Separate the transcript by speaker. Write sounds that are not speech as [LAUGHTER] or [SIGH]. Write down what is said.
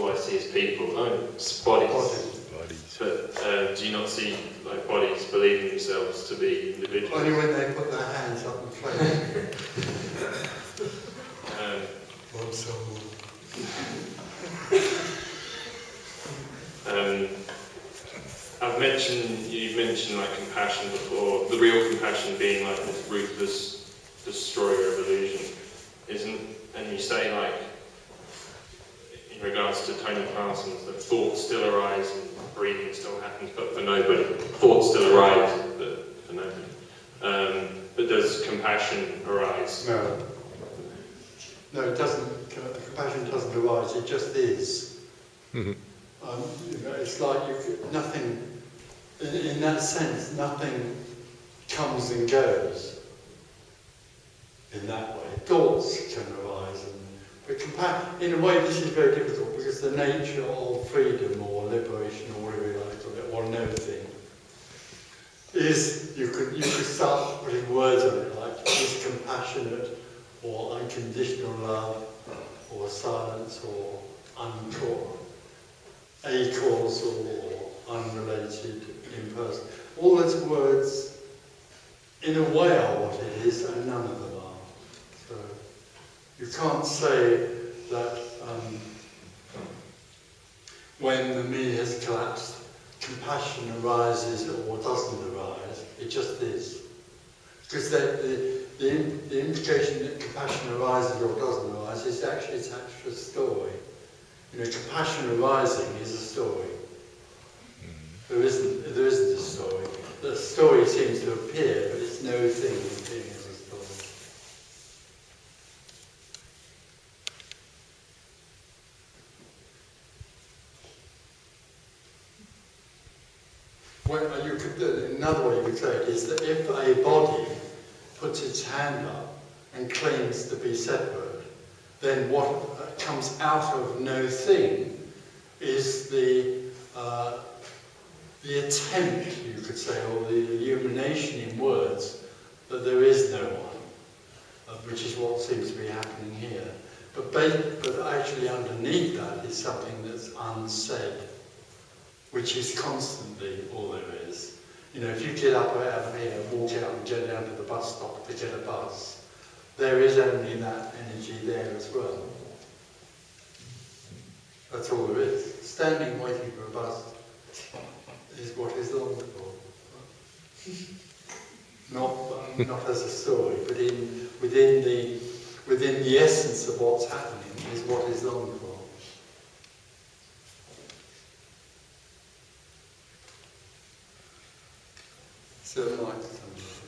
Speaker 1: What I see as people, it's bodies.
Speaker 2: Bodies.
Speaker 1: But uh, do you not see like bodies believing themselves to be individuals?
Speaker 3: Only when they put their hands up and pray.
Speaker 1: Um,
Speaker 3: One soul.
Speaker 1: um, I've mentioned you've mentioned like compassion before. The real compassion being like this ruthless destroyer of illusion, isn't? And you say like in regards to Tony Parsons that thoughts still arise and breathing still happens, but for nobody. Thoughts still arise, but for nobody. Um, but does compassion arise?
Speaker 3: No. No, it doesn't, compassion doesn't arise, it just is.
Speaker 2: Mhm.
Speaker 3: Um, it's like you could, nothing, in, in that sense, nothing comes and goes in that way. Thoughts can arise, and, but compa- in a way this is very difficult because the nature of freedom or liberation or whatever you like or no thing, is you could, you could start putting words on it like is compassionate or unconditional love or silence or uncaught acausal or unrelated, impersonal. All those words, in a way, are what it is, and none of them are. So you can't say that um, when the me has collapsed, compassion arises or doesn't arise. It just is. Because the, the, the, implication that compassion arises or doesn't arise is actually attached to a story. You know, compassion arising is a story. There isn't, there isn't a story. The story seems to appear, but it's no thing as a story. Well, you could, another way you could say it is that if a body puts its hand up and claims to be separate, then what comes out of no thing is the uh, the attempt, you could say, or the illumination in words that there is no one, uh, which is what seems to be happening here. But, but actually underneath that is something that's unsaid, which is constantly all there is. You know, if you get up out of here and walk out and go down to the bus stop to get a bus, there is only that energy there as well. That's all there is. Standing waiting for a bus is what is longed for. [LAUGHS] Not, um, not as a story, but in, within, the, within the essence of what's happening is what is longed for. So, Mike, something.